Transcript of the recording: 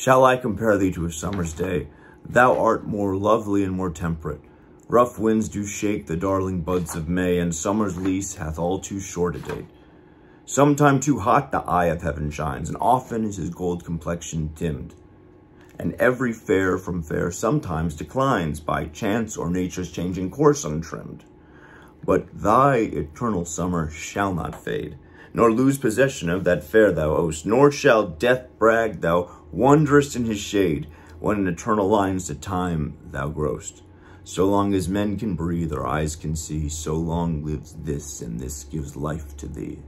Shall I compare thee to a summer's day? Thou art more lovely and more temperate. Rough winds do shake the darling buds of May, and summer's lease hath all too short a date. Sometime too hot the eye of heaven shines, and often is his gold complexion dimmed. And every fair from fair sometimes declines by chance or nature's changing course untrimmed. But thy eternal summer shall not fade, nor lose possession of that fair thou owest, nor shall death brag thou wanderest in his shade, when in eternal lines to time thou growest. So long as men can breathe or eyes can see, so long lives this, and this gives life to thee.